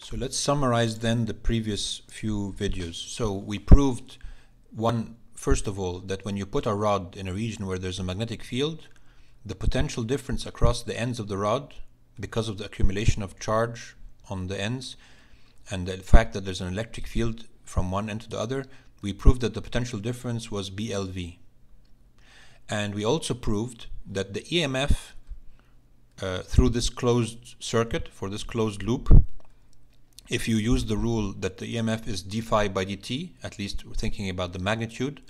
So let's summarize then the previous few videos. So we proved one, first of all, that when you put a rod in a region where there's a magnetic field, the potential difference across the ends of the rod, because of the accumulation of charge on the ends, and the fact that there's an electric field from one end to the other, we proved that the potential difference was BLV. And we also proved that the EMF uh, through this closed circuit, for this closed loop, if you use the rule that the EMF is d phi by dt, at least thinking about the magnitude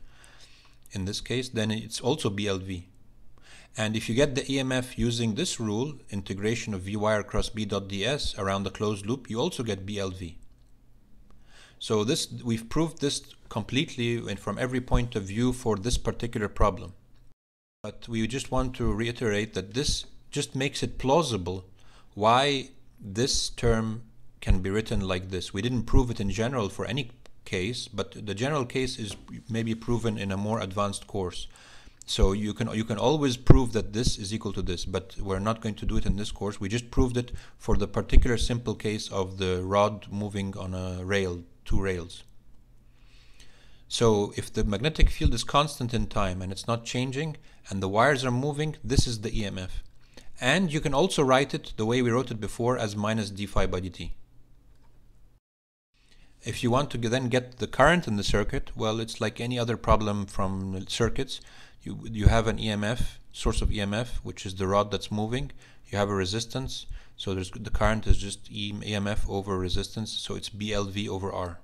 in this case, then it's also BLV. And if you get the EMF using this rule, integration of V wire across B dot ds around the closed loop, you also get BLV. So this we've proved this completely and from every point of view for this particular problem. But we just want to reiterate that this just makes it plausible why this term can be written like this. We didn't prove it in general for any case, but the general case is maybe proven in a more advanced course. So you can you can always prove that this is equal to this, but we're not going to do it in this course. We just proved it for the particular simple case of the rod moving on a rail, two rails. So if the magnetic field is constant in time and it's not changing and the wires are moving, this is the EMF. And you can also write it the way we wrote it before as minus d phi by dt. If you want to then get the current in the circuit, well, it's like any other problem from circuits. You, you have an EMF, source of EMF, which is the rod that's moving. You have a resistance, so there's the current is just EMF over resistance, so it's BLV over R.